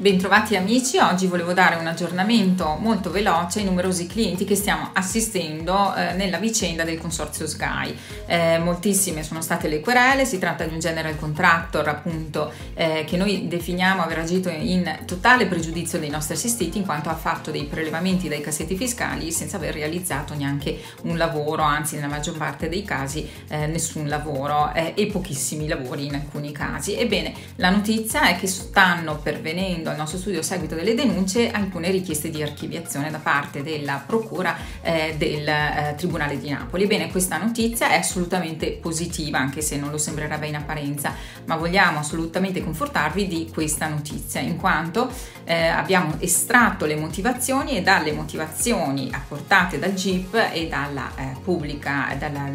Bentrovati amici, oggi volevo dare un aggiornamento molto veloce ai numerosi clienti che stiamo assistendo eh, nella vicenda del consorzio Sky. Eh, moltissime sono state le querele, si tratta di un general contractor appunto eh, che noi definiamo aver agito in totale pregiudizio dei nostri assistiti in quanto ha fatto dei prelevamenti dai cassetti fiscali senza aver realizzato neanche un lavoro, anzi nella maggior parte dei casi eh, nessun lavoro eh, e pochissimi lavori in alcuni casi. Ebbene, la notizia è che stanno pervenendo al nostro studio a seguito delle denunce alcune richieste di archiviazione da parte della Procura eh, del eh, Tribunale di Napoli. Bene, questa notizia è assolutamente positiva, anche se non lo sembrerebbe in apparenza, ma vogliamo assolutamente confortarvi di questa notizia, in quanto eh, abbiamo estratto le motivazioni e dalle motivazioni apportate dal GIP e dalla eh, pubblica, dalla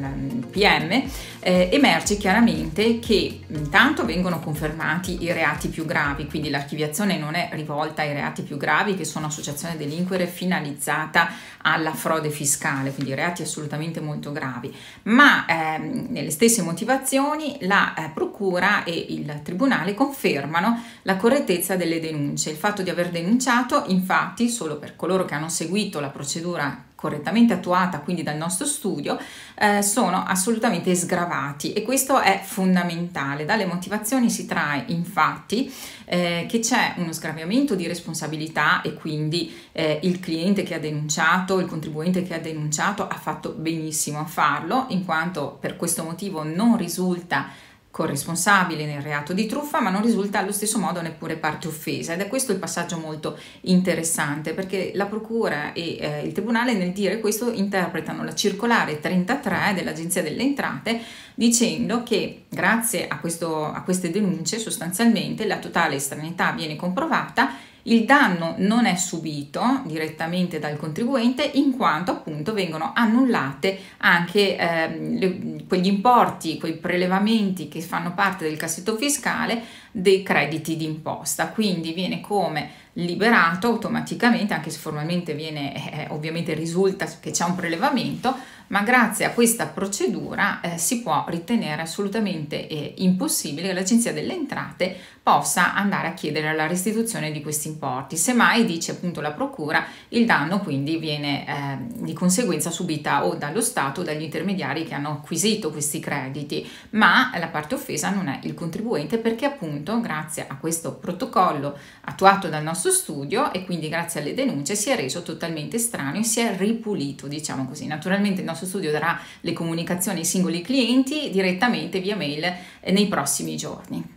PM, eh, emerge chiaramente che intanto vengono confermati i reati più gravi, quindi l'archiviazione non non è rivolta ai reati più gravi che sono associazione delinquere finalizzata alla frode fiscale, quindi reati assolutamente molto gravi, ma ehm, nelle stesse motivazioni la eh, Procura e il Tribunale confermano la correttezza delle denunce. Il fatto di aver denunciato, infatti, solo per coloro che hanno seguito la procedura correttamente attuata quindi dal nostro studio eh, sono assolutamente sgravati e questo è fondamentale. Dalle motivazioni si trae infatti eh, che c'è uno sgraviamento di responsabilità e quindi eh, il cliente che ha denunciato, il contribuente che ha denunciato ha fatto benissimo a farlo in quanto per questo motivo non risulta corresponsabile nel reato di truffa, ma non risulta allo stesso modo neppure parte offesa. Ed è questo il passaggio molto interessante, perché la Procura e eh, il Tribunale nel dire questo interpretano la circolare 33 dell'Agenzia delle Entrate dicendo che grazie a, questo, a queste denunce sostanzialmente la totale estraneità viene comprovata il danno non è subito direttamente dal contribuente in quanto appunto vengono annullate anche ehm, le, quegli importi, quei prelevamenti che fanno parte del cassetto fiscale dei crediti d'imposta, quindi viene come liberato automaticamente, anche se formalmente viene, eh, ovviamente risulta che c'è un prelevamento, ma grazie a questa procedura eh, si può ritenere assolutamente eh, impossibile che l'Agenzia delle Entrate possa andare a chiedere la restituzione di questi importi. Semmai, dice appunto la Procura, il danno quindi viene eh, di conseguenza subita o dallo Stato o dagli intermediari che hanno acquisito questi crediti, ma la parte offesa non è il contribuente perché appunto grazie a questo protocollo attuato dal nostro studio e quindi grazie alle denunce si è reso totalmente estraneo e si è ripulito, diciamo così. Naturalmente il nostro studio darà le comunicazioni ai singoli clienti direttamente via mail nei prossimi giorni.